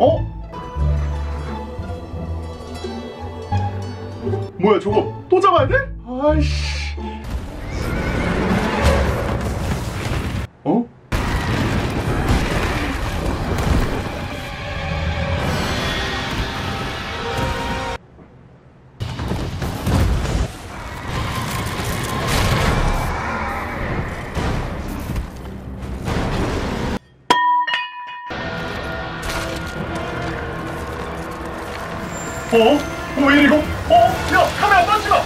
어? 뭐야 저거 또 잡아야 돼? 아이씨 어? 어? 뭐 이거? 어? 야 카메라 빠지마!